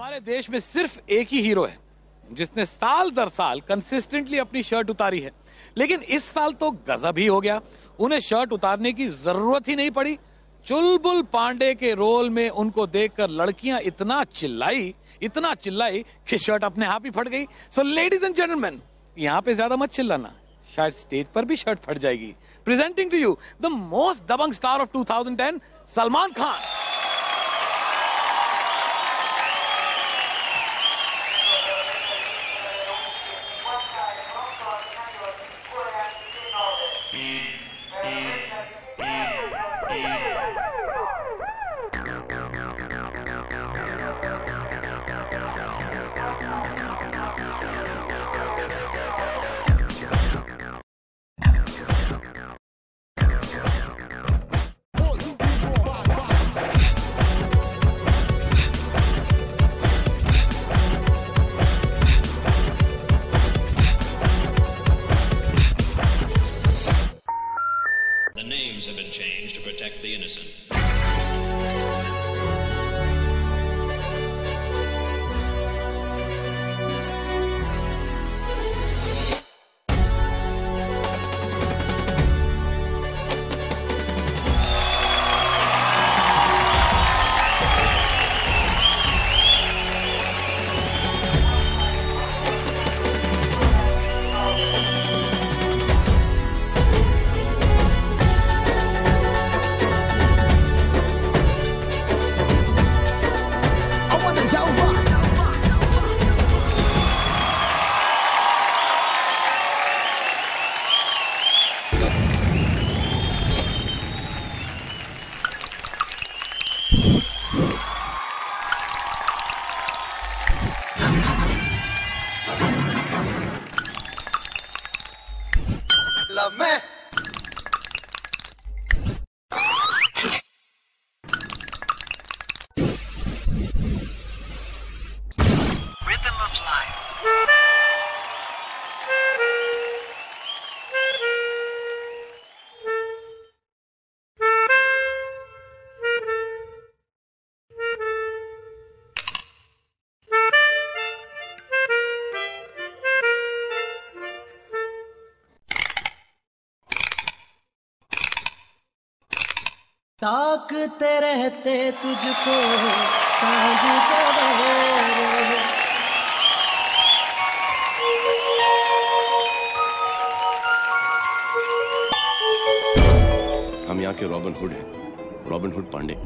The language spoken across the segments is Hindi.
हमारे देश में सिर्फ़ एक ही हीरो है, जिसने साल दर साल कंसिस्टेंटली अपनी शर्ट उतारी है। लेकिन इस साल तो गजब ही हो गया। उन्हें शर्ट उतारने की ज़रूरत ही नहीं पड़ी। चुलबुल पांडे के रोल में उनको देखकर लड़कियाँ इतना चिल्लाई इतना चिल्लाई कि शर्ट अपने आप ही फट गई। सो लेडीज़ एंड जेंटलमैन यहाँ पे ज़्यादा मत चिल्लाना। शायद स्टेज पर भी शर्ट फट जाएगी। Presenting to you the most Dabangg star of 2010 Salman Khan. to protect the innocent. ताकते रहते तुझको साँझ सवेरे हम यहाँ के रॉबिन हुड हैं रॉबिन हुड पांडे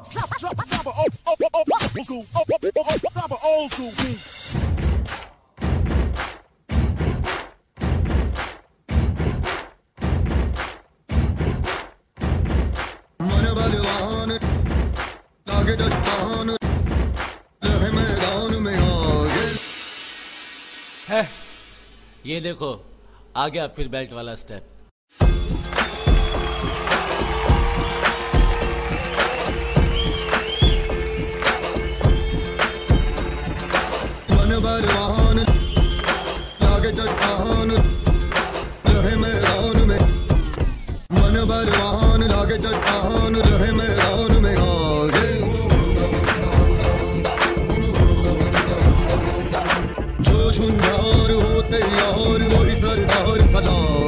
चट्टान रहे मैदान में आगे है। ये देखो, आ गया फिर बेल्ट वाला स्टेप मन बलवान झुंझार होते यार हो सरदार सदागे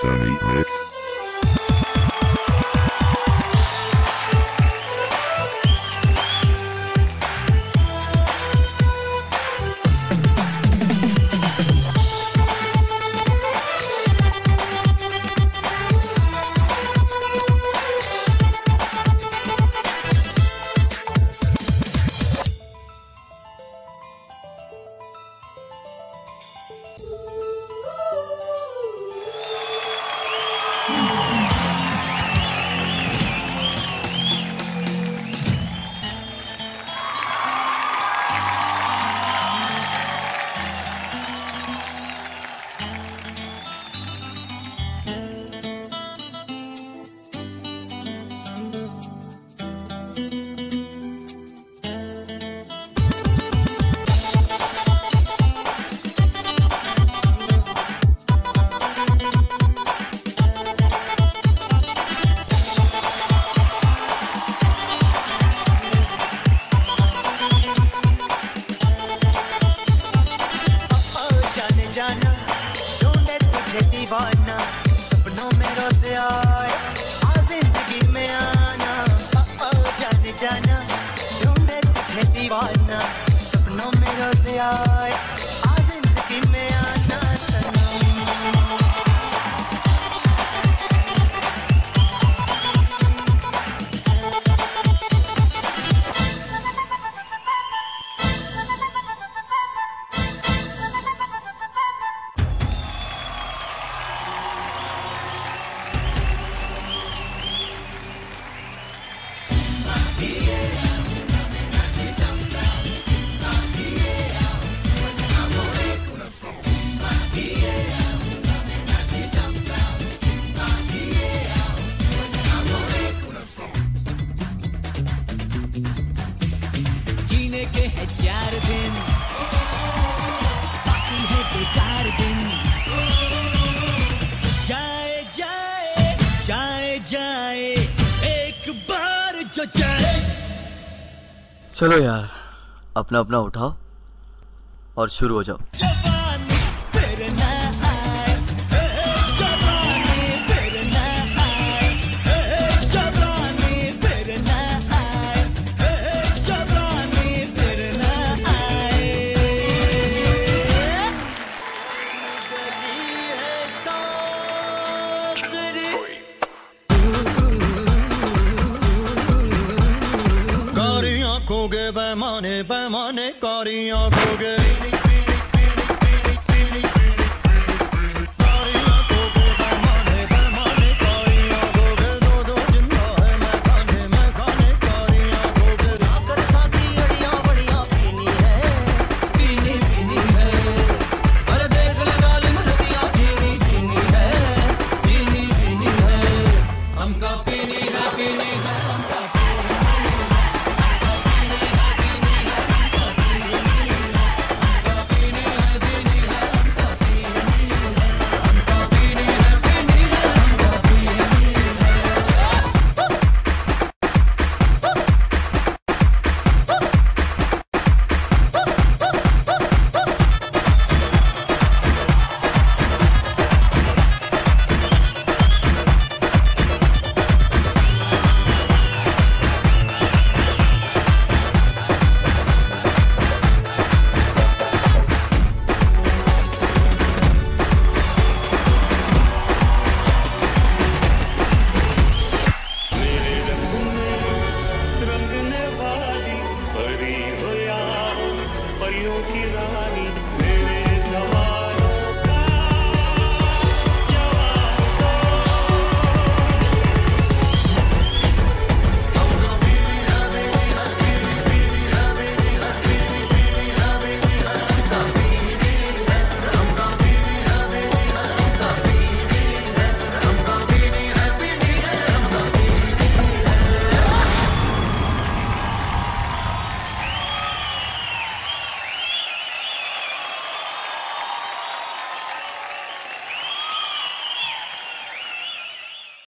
Sunny Mix. you चलो यार अपना अपना उठाओ और शुरू हो जाओ। होंगे पैमाने पैमाने कारियाँ खो गई